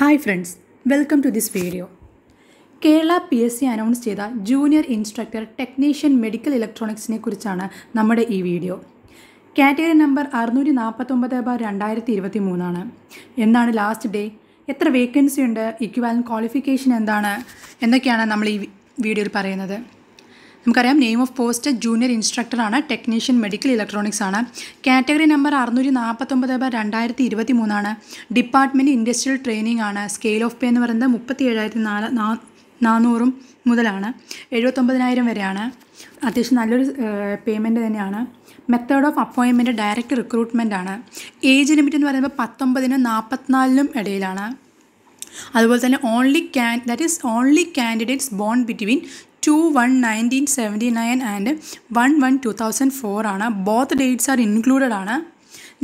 Hi friends welcome to this video Kerala P S C announce ചെയ്ത junior instructor technician medical ഇലക്ട്രോണിക്സിനെ കുറിച്ചാണ് നമ്മുടെ ഈ വീഡിയോ കാറ്റഗറി നമ്പർ അറുന്നൂറ്റി നാൽപ്പത്തൊമ്പത് ബാർ രണ്ടായിരത്തി ഇരുപത്തി മൂന്നാണ് എന്നാണ് ലാസ്റ്റ് ഡേ എത്ര വേക്കൻസി ഉണ്ട്? ഇക്വാലൻ ക്വാളിഫിക്കേഷൻ എന്താണ്? എന്നൊക്കെയാണ് നമ്മൾ ഈ വീഡിയോയിൽ പറയുന്നത്. നമുക്കറിയാം നെയിം ഓഫ് പോസ്റ്റ് ജൂനിയർ ഇൻസ്ട്രക്ടറാണ് ടെക്നീഷ്യൻ മെഡിക്കൽ ഇലക്ട്രോണിക്സ് ആണ്. കാറ്റഗറി നമ്പർ അറുന്നൂറ്റി നാൽപ്പത്തൊമ്പത് ബൈ രണ്ടായിരത്തി ഇരുപത്തി മൂന്നാണ് ഡിപ്പാർട്ട്മെന്റ് ഇൻഡസ്ട്രിയൽ ട്രെയിനിങ് ആണ്. സ്കെയിൽ ഓഫ് പേ എന്ന് പറയുന്നത് മുപ്പത്തി ഏഴായിരത്തി നാല് നാനൂറും മുതലാണ്. എഴുപത്തൊമ്പതിനായിരം വരെയാണ്. അത്യാവശ്യം നല്ലൊരു പേയ്മെന്റ് തന്നെയാണ്. മെത്തേഡ് ഓഫ് അപ്പോയിൻമെന്റ് ഡയറക്റ്റ് റിക്രൂട്ട്മെന്റ് ആണ്. ഏജ് ലിമിറ്റ് എന്ന് പറയുമ്പോൾ പത്തൊമ്പതിനും നാൽപ്പത്തിനാലിനും ഇടയിലാണ്. അതുപോലെ തന്നെ only can that is only candidates born between two one nineteen seventy nine and one one two thousand four ആണ്. ബോത്ത് ഡേറ്റ്സ് ആർ ഇൻക്ലൂഡഡ് ആണ്.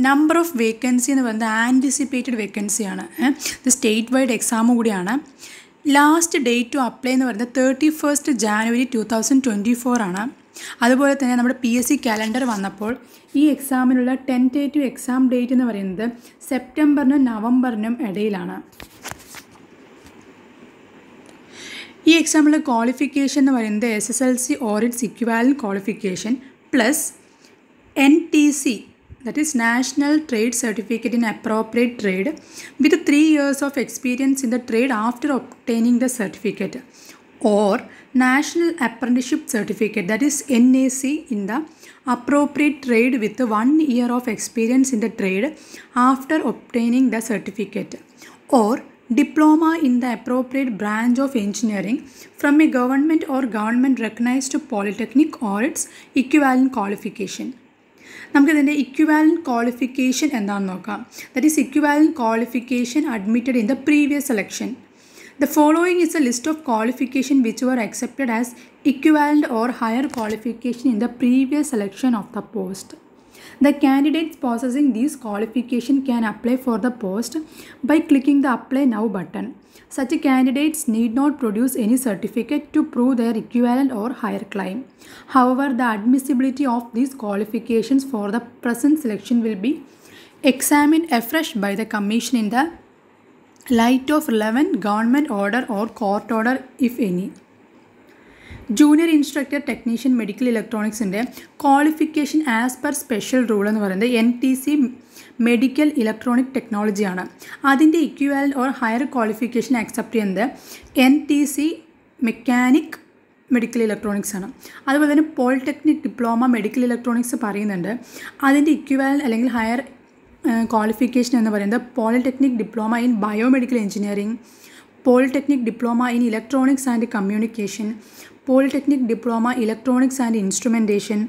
നമ്പർ ഓഫ് വേക്കൻസി എന്ന് പറയുന്നത് ആന്റിസിപ്പേറ്റഡ് വേക്കൻസിയാണ് ഇത് സ്റ്റേറ്റ് വൈഡ് എക്സാം കൂടിയാണ്. ലാസ്റ്റ് ഡേറ്റ് ടു അപ്ലൈ എന്ന് പറയുന്നത് thirty first January two thousand twenty four ആണ്. അതുപോലെ തന്നെ നമ്മുടെ പി എസ് സി കാലണ്ടർ വന്നപ്പോൾ ഈ എക്സാമിനുള്ള ടെന്റേറ്റീവ് എക്സാം ഡേറ്റ് എന്ന് പറയുന്നത് സെപ്റ്റംബറിനും നവംബറിനും ഇടയിലാണ്. ഈ എക്സാമിലെ ക്വാളിഫിക്കേഷൻ എന്ന് പറയുന്നത് S S L C or its equivalent qualification plus N T C that is national trade certificate in appropriate trade with three years of experience in the trade after obtaining the certificate or national apprenticeship certificate that is N A C in the appropriate trade with one year of experience in the trade after obtaining the certificate or diploma in the appropriate branch of engineering from a government or government recognized polytechnic or its equivalent qualification നമുക്കിതിൻ്റെ ഇക്വാലൻ qualification എന്താണെന്ന് നോക്കാം that is equivalent qualification admitted in the previous selection The following is a list of qualification which were accepted as equivalent or higher qualification in the previous selection of the post. the candidates possessing these qualification can apply for the post by clicking the apply now button. Such candidates need not produce any certificate to prove their equivalent or higher claim. However, the admissibility of these qualifications for the present selection will be examined afresh by the commission in the light of relevant government order or court order if any junior instructor technician medical ഇലക്ട്രോണിക്സിന്റെ qualification as per special rule എന്ന് പറയുന്നത് N T C medical electronic ടെക്നോളജിയാണ് അതിന്റെ equivalent or higher qualification accept ചെയ്യുന്നത് N T C mechanic medical electronics ആണ്. അതുപോലെ തന്നെ polytechnic diploma medical electronics പറയുന്നുണ്ട്. അതിന്റെ ഇക്വാലൻ അല്ലെങ്കിൽ ഹയർ ക്വാളിഫിക്കേഷൻ എന്ന് പറയുന്നത് polytechnic diploma in biomedical engineering polytechnic diploma in electronics and communication polytechnic diploma electronics and instrumentation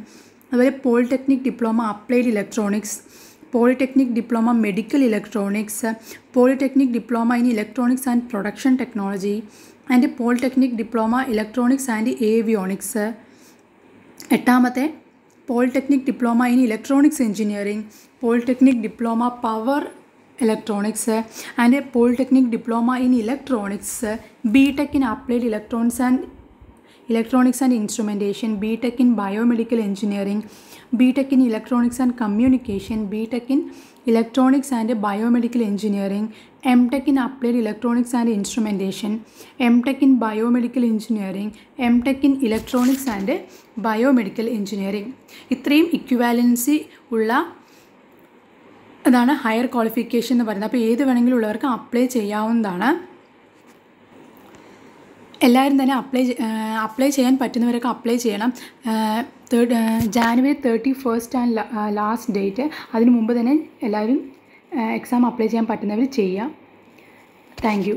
അതുപോലെ polytechnic diploma applied electronics polytechnic diploma medical electronics polytechnic diploma in electronics and production technology and polytechnic diploma electronics and avionics. എട്ടാമത്തെ polytechnic diploma in electronics engineering polytechnic diploma power electronics and polytechnic diploma in electronics B tech in applied electronics and electronics and instrumentation B tech in biomedical engineering B tech in electronics and communication B tech in electronics and biomedical engineering M tech in applied electronics and instrumentation M tech in biomedical engineering M tech in electronics and biomedical engineering ഇത്രയും equivalency ഉള്ള അതാണ് higher qualification എന്ന് പറയുന്നത്. അപ്പോൾ ഏത് വേണമെങ്കിലും ഉള്ളവർക്ക് apply ചെയ്യാവുന്നതാണ്. എല്ലാവരും തന്നെ അപ്ലൈ അപ്ലൈ ചെയ്യാൻ പറ്റുന്നവരൊക്കെ അപ്ലൈ ചെയ്യണം. Third January thirty first and last date അതിന് മുമ്പ് തന്നെ എല്ലാവരും എക്സാം അപ്ലൈ ചെയ്യാൻ പറ്റുന്നവർ ചെയ്യാം. താങ്ക്